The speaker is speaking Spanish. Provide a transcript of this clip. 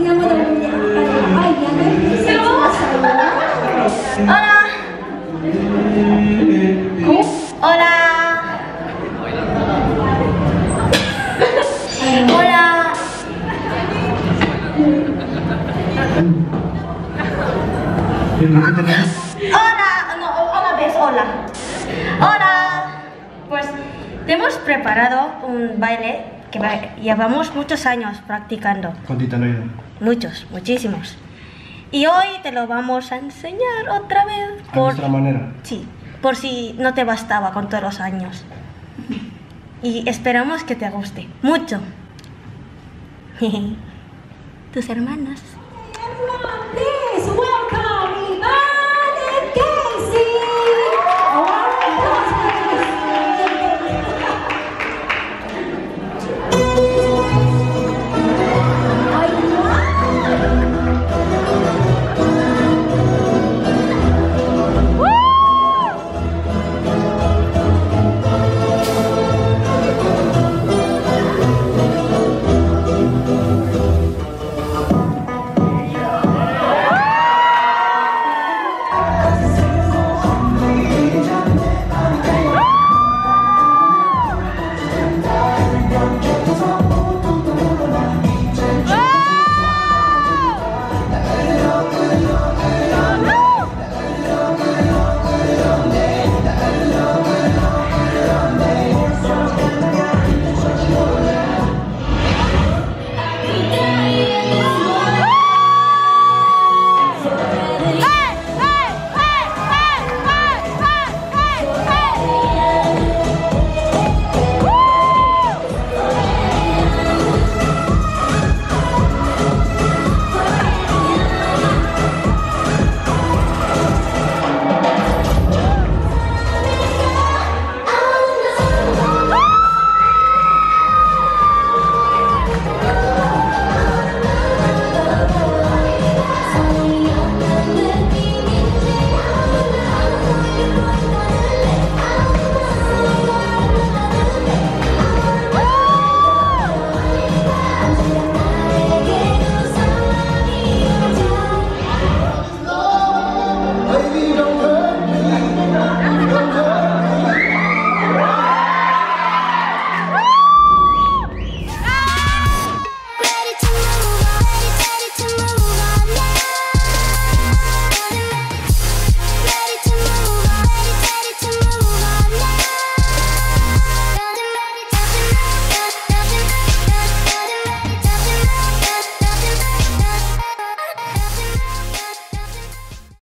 Hola. Hola. Hola. Hola. No, hola, hola. Hola. Pues te hemos preparado un baile que va- llevamos muchos años practicando. Con titanoide. Muchos, muchísimos. Y hoy te lo vamos a enseñar otra vez. A nuestra manera. Sí, por si no te bastaba con todos los años. Y esperamos que te guste. Mucho. Tus hermanas.